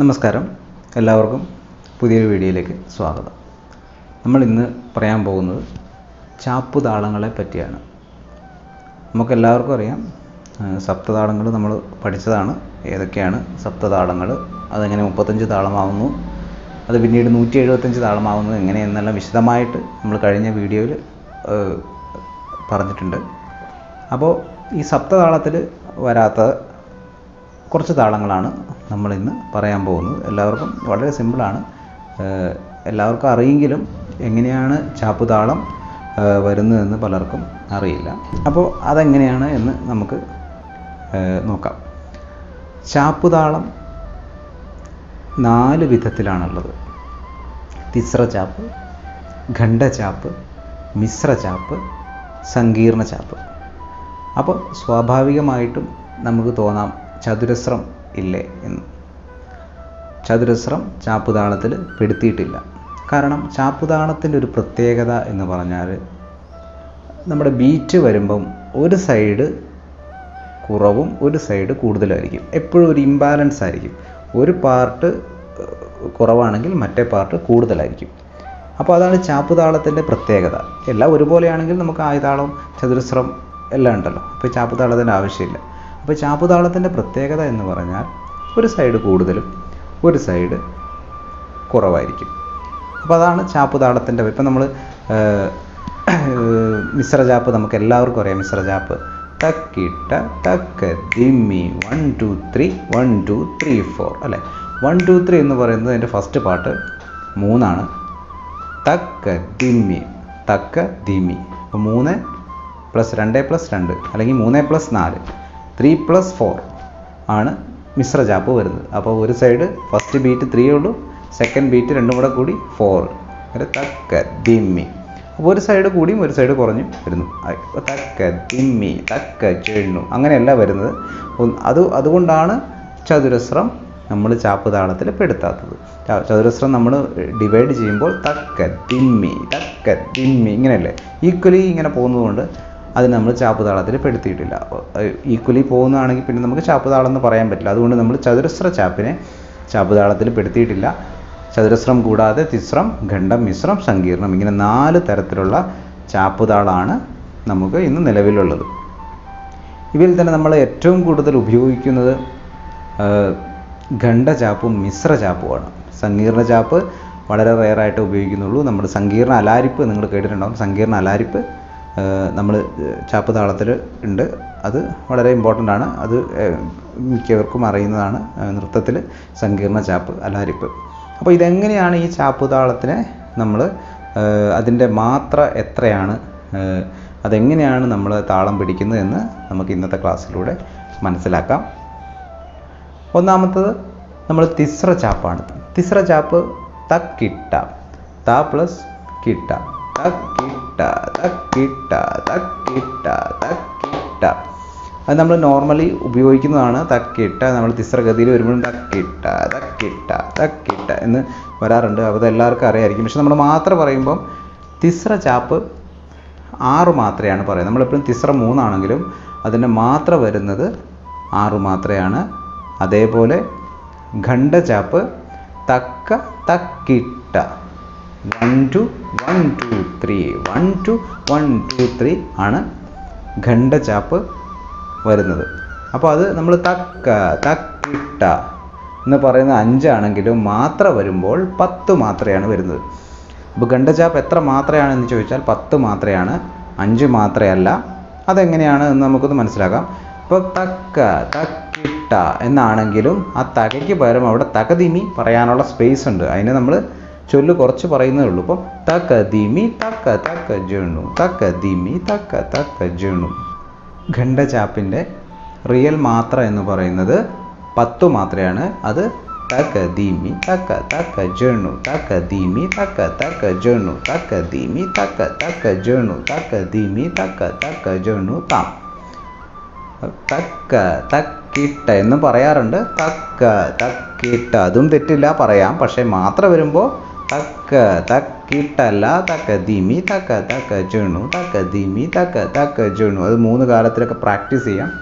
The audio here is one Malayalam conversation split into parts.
നമസ്കാരം. എല്ലാവർക്കും പുതിയൊരു വീഡിയോയിലേക്ക് സ്വാഗതം. നമ്മൾ ഇന്ന് പറയാൻ പോകുന്നത് ചാപ്പുതാളങ്ങളെ പറ്റിയാണ്. നമുക്കെല്ലാവർക്കും അറിയാം സപ്തതാളങ്ങൾ നമ്മൾ പഠിച്ചതാണ്. ഏതൊക്കെയാണ് സപ്തതാളങ്ങൾ? അതെങ്ങനെ മുപ്പത്തഞ്ച് താളമാവുന്നു? അത് പിന്നീട് നൂറ്റി എഴുപത്തഞ്ച് താളമാവുന്നത് എങ്ങനെയെന്നെല്ലാം വിശദമായിട്ട് നമ്മൾ കഴിഞ്ഞ വീഡിയോയിൽ പറഞ്ഞിട്ടുണ്ട്. അപ്പോൾ ഈ സപ്തതാളത്തിൽ വരാത്ത കുറച്ച് താളങ്ങളാണ്. നമ്മൾ ഇന്ന് പറയാൻ പോകുന്നത്. എല്ലാവർക്കും വളരെ സിമ്പിളാണ്. എല്ലാവർക്കും അറിയെങ്കിലും എങ്ങനെയാണ് ചാപ്പുതാളം വരുന്നതെന്ന് പലർക്കും അറിയില്ല. അപ്പോൾ അതെങ്ങനെയാണ് എന്ന് നമുക്ക് നോക്കാം. ചാപ്പുതാളം നാല് വിധത്തിലാണുള്ളത്. തിസ്ര ചാപ്പ് ഖണ്ഡചാപ്പ് മിശ്ര ചാപ്പ് ചാപ്പ്. അപ്പോൾ സ്വാഭാവികമായിട്ടും നമുക്ക് തോന്നാം ചതുരസ്രം ഇല്ലേ എന്ന്. ചതുരശ്രം ചാപ്പുതാളത്തിൽ പെടുത്തിയിട്ടില്ല. കാരണം ചാപ്പുതാളത്തിന്റെ ഒരു പ്രത്യേകത എന്ന് പറഞ്ഞാൽ നമ്മുടെ ബീറ്റ് വരുമ്പം ഒരു സൈഡ് കുറവും ഒരു സൈഡ് കൂടുതലായിരിക്കും. എപ്പോഴും ഒരു ഇംബാലൻസ് ആയിരിക്കും. ഒരു പാർട്ട് കുറവാണെങ്കിൽ മറ്റേ പാർട്ട് കൂടുതലായിരിക്കും. അപ്പോൾ അതാണ് ചാപ്പുതാളത്തിന്റെ പ്രത്യേകത. എല്ലാം ഒരുപോലെയാണെങ്കിൽ നമുക്ക് ആയുതാളം ചതുരശ്രം എല്ലാം ഉണ്ടല്ലോ. അപ്പോൾ ചാപ്പുതാളത്തിന്റെ ആവശ്യമില്ല. അപ്പോൾ ചാപ്പുതാളത്തിന്റെ പ്രത്യേകത എന്ന് പറഞ്ഞാൽ ഒരു സൈഡ് കൂടുതലും ഒരു സൈഡ് കുറവായിരിക്കും. അപ്പോൾ അതാണ് ചാപ്പുതാളത്തിന്റെ ഇപ്പം നമ്മൾ മിശ്രചാപ്പ് നമുക്ക് എല്ലാവർക്കും അറിയാം. മിശ്രചാപ്പ് തക്കിട്ട തക്ക ദിമ്മി one two three one two three four അല്ലേ? വൺ ടു ത്രീ എന്ന് പറയുന്നത് എന്റെ ഫസ്റ്റ് പാട്ട് മൂന്നാണ്. തക്ക ദിമ്മി തക്ക ദിമി അപ്പോൾ മൂന്ന് പ്ലസ് രണ്ട് പ്ലസ് രണ്ട് അല്ലെങ്കിൽ മൂന്ന് പ്ലസ് നാല്. ത്രീ പ്ലസ് ഫോർ ആണ് മിശ്ര ചാപ്പ് വരുന്നത്. അപ്പോൾ ഒരു സൈഡ് ഫസ്റ്റ് ബീറ്റ് ത്രീ ഉള്ളൂ സെക്കൻഡ് ബീറ്റ് രണ്ടും കൂടെ കൂടി ഫോർ അങ്ങനെ തക്ക ദിമ്മി അപ്പോൾ ഒരു സൈഡ് കൂടിയും ഒരു സൈഡ് കുറഞ്ഞും വരുന്നു. തക്ക ദിമ്മി തക്ക ചെണ്ണു അങ്ങനെയല്ല വരുന്നത്. അത് അതുകൊണ്ടാണ് ചതുരശ്രം നമ്മൾ ചാപ്പ് താളത്തിൽ പെടുത്താത്തത്. ചതുരശ്രം നമ്മൾ ഡിവൈഡ് ചെയ്യുമ്പോൾ തക്ക ദിമ്മി തക്ക ദിമ്മി ഇങ്ങനെയല്ലേ? ഈക്വലി ഇങ്ങനെ പോകുന്നതുകൊണ്ട് അതിന് നമ്മൾ ചാപ്പ് താളത്തിൽ പെടുത്തിയിട്ടില്ല ഈക്വലി പോകുന്നതാണെങ്കിൽ പിന്നെ നമുക്ക് ചാപ്പ് താളം എന്ന് പറയാൻ പറ്റില്ല. അതുകൊണ്ട് നമ്മൾ ചതുരശ്ര ചാപ്പിനെ ചാപ്പ് താളത്തിൽ പെടുത്തിയിട്ടില്ല. ചതുരശ്രം കൂടാതെ തിസ്രം ഖണ്ഡം മിശ്രം സങ്കീർണം ഇങ്ങനെ നാല് തരത്തിലുള്ള ചാപ്പുതാളാണ് നമുക്ക് ഇന്ന് നിലവിലുള്ളത്. ഇവയിൽ തന്നെ നമ്മൾ ഏറ്റവും കൂടുതൽ ഉപയോഗിക്കുന്നത് ഖണ്ഡചാപ്പും മിശ്ര ചാപ്പുമാണ്. സങ്കീർണ ചാപ്പ് വളരെ റെയറായിട്ട് ഉപയോഗിക്കുന്നുള്ളൂ. നമ്മുടെ സങ്കീർണ അലാരിപ്പ് നിങ്ങൾ കേട്ടിട്ടുണ്ടാകും സങ്കീർണ അലാരിപ്പ് നമ്മൾ ചാപ്പ് താളത്തിൽ ഉണ്ട്. അത് വളരെ ഇമ്പോർട്ടന്റ് ആണ്. അത് മിക്കവർക്കും അറിയുന്നതാണ്. നൃത്തത്തിൽ സങ്കീർണ ചാപ്പ് അലാരിപ്പ്. അപ്പോൾ ഇതെങ്ങനെയാണ് ഈ ചാപ്പ് താളത്തിനെ നമ്മൾ അതിന്റെ മാത്ര എത്രയാണ് അതെങ്ങനെയാണ് നമ്മൾ താളം പിടിക്കുന്നത് എന്ന് നമുക്ക് ഇന്നത്തെ ക്ലാസ്സിലൂടെ മനസ്സിലാക്കാം. ഒന്നാമത്തത് നമ്മൾ തിസ്ര ചാപ്പാണ്. തിസ്ര ചാപ്പ് തക്കിട്ട ത പ്ലസ് കിട്ട. തക്കിട്ട തക്കിട്ട തക്കിട്ട തക്കിട്ട. അത് നമ്മൾ നോർമലി ഉപയോഗിക്കുന്നതാണ് തക്കിട്ട. നമ്മൾ തിസ്രഗതിയിൽ വരുമ്പോഴും തക്കിട്ട തക്കിട്ട തക്കിട്ട എന്ന് വരാറുണ്ട്. അപ്പോൾ എല്ലാവർക്കും അറിയായിരിക്കും. പക്ഷെ നമ്മൾ മാത്രം പറയുമ്പം തിസ്ര ചാപ്പ് ആറ് മാത്രയാണ് പറയുന്നത്. നമ്മളെപ്പോഴും തിസ്ര മൂന്നാണെങ്കിലും അതിന്റെ മാത്ര വരുന്നത് ആറ് മാത്രയാണ്. അതേപോലെ ഖണ്ഡചാപ്പ് തക്ക തക്കിട്ട. One two one two three one two one two three ആണ് ഖണ്ഡചാപ്പ് വരുന്നത്. അപ്പോൾ അത് നമ്മൾ തക്ക തക്കിട്ട എന്ന് പറയുന്ന അഞ്ചാണെങ്കിലും മാത്ര വരുമ്പോൾ പത്ത് മാത്രയാണ് വരുന്നത്. അപ്പോൾ ഖണ്ഡചാപ്പ് എത്ര മാത്രയാണെന്ന് ചോദിച്ചാൽ പത്ത് മാത്രയാണ് അഞ്ച് മാത്രയല്ല. അതെങ്ങനെയാണ് എന്ന് നമുക്കൊന്ന് മനസ്സിലാക്കാം. ഇപ്പോൾ തക്ക തക്കിട്ട എന്നാണെങ്കിലും ആ തകയ്ക്ക് പകരം അവിടെ തകതിമി പറയാനുള്ള സ്പേസ് ഉണ്ട്. അതിനെ നമ്മൾ ചൊല്ല് കുറച്ച് പറയുന്നേ ഉള്ളൂ. ഇപ്പം തക്ക ദിമി തക്ക തക്ക ജണു തക്ക ദിമി തക്ക തക്ക ജണു. ഖണ്ഡചാപ്പിന്റെ റിയൽ മാത്ര എന്ന് പറയുന്നത് പത്തു മാത്രയാണ്. അത് തക്ക ദീമി തക്ക തക്ക ജണു തക്ക ദീമി തക്ക തക്ക ജണു തക്ക ദീമി തക്ക തക്ക ജണു തക്ക ദീമി തക്ക തക്ക ജണു താം. തക്ക തക്കിട്ട എന്ന് പറയാറുണ്ട്. തക്ക തക്കിട്ട അതും തെറ്റില്ല പറയാം. പക്ഷേ മാത്ര വരുമ്പോൾ തക്ക തക്കിട്ടല്ല തക്ക ദിമി തക്ക തക്ക ചെണു തക്ക ദിമി തക്ക തക്ക ചെണു അത് മൂന്ന് കാലത്തിലൊക്കെ പ്രാക്ടീസ് ചെയ്യാം.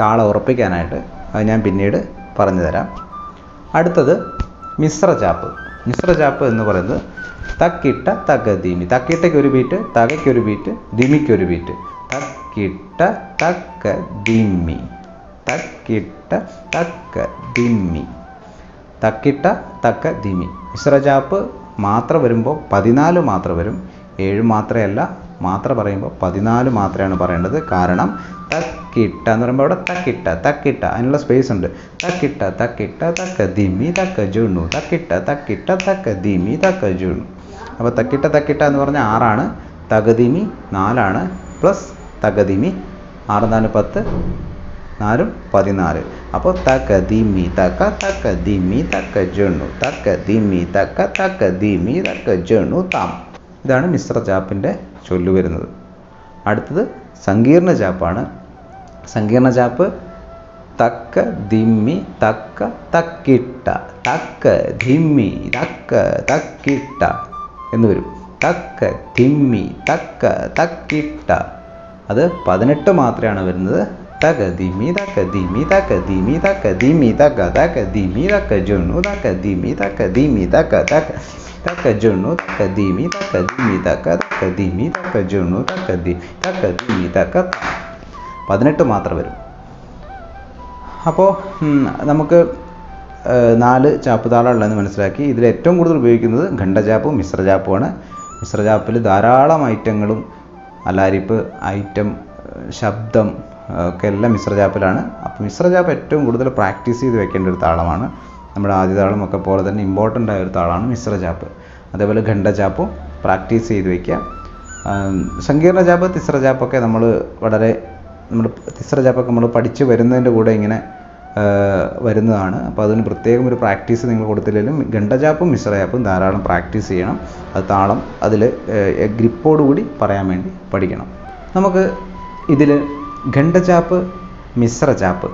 താളം ഉറപ്പിക്കാനായിട്ട്. അത് ഞാൻ പിന്നീട് പറഞ്ഞു തരാം. അടുത്തത് മിശ്ര ചാപ്പ്. മിശ്ര ചാപ്പ് എന്ന് പറയുന്നത് തക്കിട്ട തക ദിമി തക്കിട്ടയ്ക്ക് ഒരു ബീറ്റ് തകയ്ക്കൊരു ബീറ്റ് ദിമിക്കൊരു ബീറ്റ്. തക്കിട്ട തക്ക ധിമ്മി തക്കിട്ട തക്ക ധിമ്മി തക്കിട്ട തക്ക ധിമി. മിശ്രചാപ്പ് മാത്ര വരുമ്പോൾ പതിനാല് മാത്ര വരും. ഏഴ് മാത്രയല്ല മാത്ര പറയുമ്പോൾ പതിനാല് മാത്രമാണ് പറയേണ്ടത്. കാരണം തക്കിട്ട എന്ന് പറയുമ്പോൾ അവിടെ തക്കിട്ട തക്കിട്ട. അതിനുള്ള സ്പേസ് ഉണ്ട്. തക്കിട്ട തക്കിട്ട തക്ക ദിമി തക്ക ജുണു തക്കിട്ട തക്കിട്ട തക്ക ദിമി തക്ക ജുണു അപ്പോൾ തക്കിട്ട തക്കിട്ട എന്ന് പറഞ്ഞാൽ ആറാണ്. തകതിമി നാലാണ്. പ്ലസ് തകതിമി ആറ് നാല് പത്ത്. നാലും പതിനാല്. അപ്പോൾ തക്ക ദിമി തക്ക തക്ക ദിമി തക്ക ജണു തക്ക ദിമി തക്ക തക്ക ദിമി തക്ക ജണു താം. ഇതാണ് മിശ്ര ചാപ്പിന്റെ ചൊല്ലു വരുന്നത്. അടുത്തത് സങ്കീർണ ചാപ്പാണ് സങ്കീർണ ചാപ്പ് തക്ക ദിമ്മി തക്ക തക്കിട്ട തക്ക ധിമ്മി തക്ക തക്കിട്ട എന്ന് വരും. തക്ക തിമ്മി തക്ക തക്കിട്ട. അത് പതിനെട്ട് മാത്രമാണ് വരുന്നത്. പതിനെട്ട് മാത്രം വരും. അപ്പോൾ നമുക്ക് നാല് ചാപ്പ് താളുള്ളതെന്ന് മനസ്സിലാക്കി ഇതിൽ ഏറ്റവും കൂടുതൽ ഉപയോഗിക്കുന്നത് ഖണ്ഡചാപ്പും മിശ്രചാപ്പുമാണ്. മിശ്രചാപ്പിൽ ധാരാളം ഐറ്റങ്ങളും അലാരിപ്പ് ഐറ്റം ശബ്ദം ഒക്കെ എല്ലാം മിശ്രചാപ്പിലാണ് അപ്പോൾ മിശ്രചാപ്പ് ഏറ്റവും കൂടുതൽ പ്രാക്ടീസ് ചെയ്ത് വെക്കേണ്ട ഒരു താളമാണ്. നമ്മുടെ ആദ്യ താളം ഒക്കെ പോലെ തന്നെ ഇമ്പോർട്ടന്റ് ആയ ഒരു താളമാണ് മിശ്രചാപ്പ് അതേപോലെ ഖണ്ഡചാപ്പും പ്രാക്ടീസ് ചെയ്ത് വയ്ക്കുക സങ്കീർണ ജാപ്പ് തിസ്ര ജാപ്പൊക്കെ നമ്മൾ വളരെ നമ്മൾ തിസ്ര ജാപ്പൊക്കെ നമ്മൾ പഠിച്ച് വരുന്നതിന്റെ കൂടെ ഇങ്ങനെ വരുന്നതാണ്. അപ്പോൾ അതിന് പ്രത്യേകം ഒരു പ്രാക്ടീസ് നിങ്ങൾ കൊടുത്തില്ലെങ്കിലും ഗണ്ടജാപ്പും മിശ്രജാപ്പും ധാരാളം പ്രാക്ടീസ് ചെയ്യണം. അത് താളം അതിൽ ഗ്രിപ്പോടുകൂടി പറയാൻ വേണ്ടി പഠിക്കണം. നമുക്ക് ഇതിൽ ഖണ്ഡചാപ്പ് മിശ്രചാപ്പ്.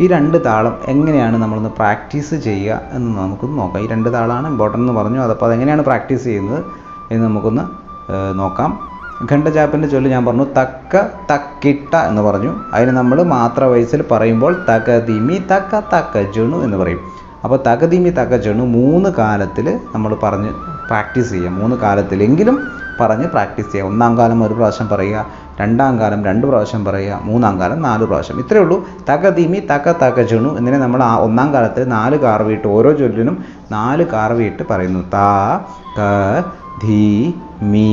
ഈ രണ്ട് താളം എങ്ങനെയാണ് നമ്മളൊന്ന് പ്രാക്ടീസ് ചെയ്യുക എന്ന് നമുക്കൊന്ന് നോക്കാം. ഈ രണ്ട് താളമാണ് ഇമ്പോർട്ടന്റ് എന്ന് പറഞ്ഞു. അതപ്പോൾ അതെങ്ങനെയാണ് പ്രാക്ടീസ് ചെയ്യുന്നത് എന്ന് നമുക്കൊന്ന് നോക്കാം. ഖണ്ഡചാപ്പിന്റെ ചൊല്ല് ഞാൻ പറഞ്ഞു തക്ക തക്കിട്ട എന്ന് പറഞ്ഞു. അതിന് നമ്മൾ മാത്ര വയസ്സിൽ പറയുമ്പോൾ തക തിമി തക്ക തക്ക ജണു എന്ന് പറയും. അപ്പോൾ തക തിമി തക്ക ജണു മൂന്ന് കാലത്തിൽ നമ്മൾ പറഞ്ഞ് പ്രാക്ടീസ് ചെയ്യാം. മൂന്ന് കാലത്തിലെങ്കിലും പറഞ്ഞ് പ്രാക്ടീസ് ചെയ്യുക. ഒന്നാം കാലം ഒരു പ്രാവശ്യം പറയുക രണ്ടാം കാലം രണ്ട് പ്രാവശ്യം പറയുക മൂന്നാം കാലം നാല് പ്രാവശ്യം. ഇത്രയേ ഉള്ളൂ. തക ദിമി തക തക ചുണു എന്നിനെ നമ്മൾ ആ ഒന്നാം കാലത്ത് നാല് കാർവിയിട്ട് ഓരോ ചൊല്ലിനും നാല് കാർവിയിട്ട് പറയുന്നു. ത ക ധി മി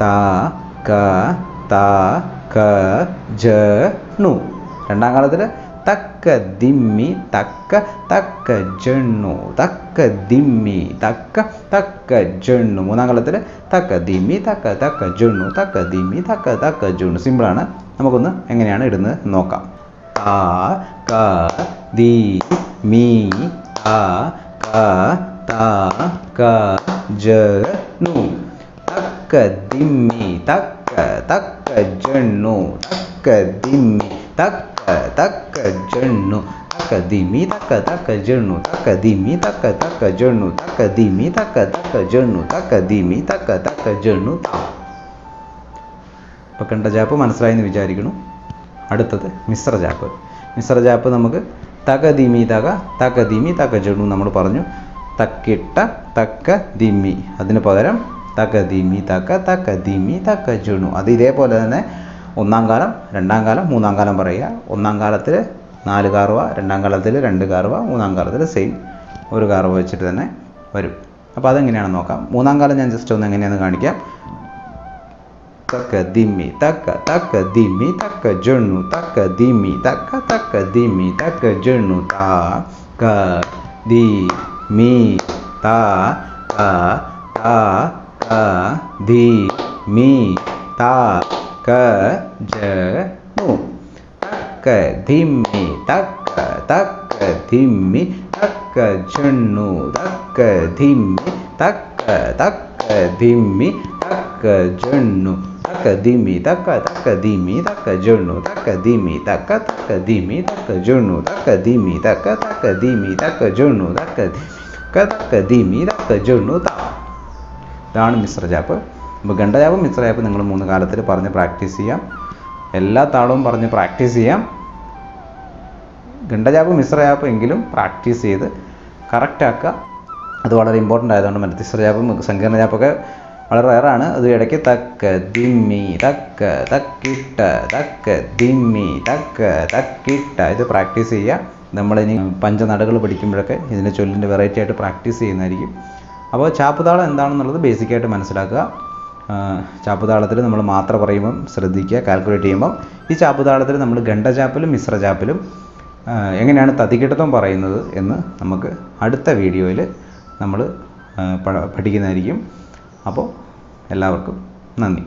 ത ക ത ക ജ ണു. രണ്ടാം കാലത്തിൽ തക്ക ദിമ്മി തക്ക തക്ക ജണ്ണു തക്ക ദിമ്മി തക്ക തക്ക ജണ്ണു. മൂന്നാം കാലത്തിൽ തക്ക ദിമ്മി തക്ക തക്ക ജണ്ണു തക്ക ദിമ്മി തക്ക തക്ക ജണ്ണു. സിമ്പിളാണ് നമുക്കൊന്ന് എങ്ങനെയാണ് ഇടുന്നത് നോക്കാം. ആ ക ദി മീ ത ക ത ക ജ നു തക്ക ദിമ്മി തക്ക തക്ക ജണ്ണു. തക്ക ദിമ്മി തക്ക തക്ക ജണ്ണു തക്ക ദിമി തക്ക തക്ക ജണ്ണു തക്ക ദിമി തക്ക തക്ക ജണ്ണു തക്ക ദിമി തക്ക തക്ക ജണ്ണു തക്ക ദിമി തക്ക തക്ക ജണ്ണു ഇപ്പം കണ്ട ജാപ്പ് മനസ്സിലായെന്ന് വിചാരിക്കുന്നു. അടുത്തത് മിശ്ര ജാപ്പ്. മിശ്ര ജാപ്പ് നമുക്ക് തക ദിമി തക തക ദിമി തക ജണ്ണു നമ്മൾ പറഞ്ഞു. തക്കിട്ട തക്ക ദിമി അതിന് പകരം തക ദിമി തക തക ദിമി തക ജണു അത് ഇതേപോലെ തന്നെ ഒന്നാം കാലം രണ്ടാം കാലം മൂന്നാം കാലം പറയുക. ഒന്നാം കാലത്തിൽ നാല് കാർവ രണ്ടാം കാലത്തിൽ രണ്ട് കാർവ മൂന്നാം കാലത്തിൽ സെയിം ഒരു കാർവ വെച്ചിട്ട് തന്നെ വരും. അപ്പോൾ അതെങ്ങനെയാണ് നോക്കാം. മൂന്നാം കാലം ഞാൻ ജസ്റ്റ് ഒന്ന് എങ്ങനെയാണെന്ന് കാണിക്കാം. തക്ക ദിമ്മി തക്ക തക്ക ദിമ്മി തക്ക ജണ്ണു തക്ക ദിമ്മി തക്ക തക്ക ദിമ്മി തക്ക ജണ്ണു താ ക ദി മി താ ക താ ക ദി മി താ ക ജ നു തക്ക ദിമ്മി തക്ക തക്ക ദിമ്മി തക്ക ജണ്ണു തക്ക ദിമ്മി തക്ക തക്ക ദിമ്മി തക്ക ജണ്ണു തക്ക ദിമ്മി തക്ക തക്ക ദിമ്മി തക്ക ജണ്ണു തക്ക ദിമ്മി തക്ക തക്ക ദിമ്മി തക്ക ജണ്ണു തക്ക ദിമ്മി തക്ക തക്ക ദിമ്മി തക്ക ജണ്ണു തക്ക തക്ക തക്ക ദിമ്മി തക്ക ജണ്ണു ത ഇതാണ് മിശ്രജാപ്പ് അപ്പോൾ ഗണ്ഡജാപ്പും മിശ്രജാപ്പും നിങ്ങൾ മൂന്ന് കാലത്തിൽ പറഞ്ഞ് പ്രാക്ടീസ് ചെയ്യാം. എല്ലാ താളവും പറഞ്ഞ് പ്രാക്ടീസ് ചെയ്യാം. ഗണ്ടജാപ്പ് മിശ്രജാപ്പ് എങ്കിലും പ്രാക്ടീസ് ചെയ്ത് കറക്റ്റാക്കുക അത് വളരെ ഇമ്പോർട്ടന്റ് ആയതുകൊണ്ട് മറ്റു ജാപ്പും സങ്കീർണ ജാപ്പൊക്കെ വളരെ റയറാണ് അത് ഇടയ്ക്ക് തക്ക ദിമ്മി തക്ക തക്കിട്ട തക്ക ദിമ്മി തക്ക തക്കിട്ട ഇത് പ്രാക്ടീസ് ചെയ്യുക. നമ്മളിനി പഞ്ചനടകൾ പഠിക്കുമ്പോഴൊക്കെ ഇതിന്റെ ചൊല്ലിന്റെ വെറൈറ്റി ആയിട്ട് പ്രാക്ടീസ് ചെയ്യുന്നതായിരിക്കും. അപ്പോൾ ചാപ്പുതാളം എന്താണെന്നുള്ളത് ബേസിക്കായിട്ട് മനസ്സിലാക്കുക. ചാപ്പുതാളത്തിൽ നമ്മൾ മാത്ര പറയുമ്പം ശ്രദ്ധിക്കുക കാൽക്കുലേറ്റ് ചെയ്യുമ്പം. ഈ ചാപ്പുതാളത്തിൽ നമ്മൾ ഗണ്ടചാപ്പിലും മിശ്രചാപ്പിലും എങ്ങനെയാണ് തതികിട്ടത്വം പറയുന്നത് എന്ന് നമുക്ക് അടുത്ത വീഡിയോയിൽ നമ്മൾ പഠിക്കുന്നതായിരിക്കും. അപ്പോൾ എല്ലാവർക്കും നന്ദി.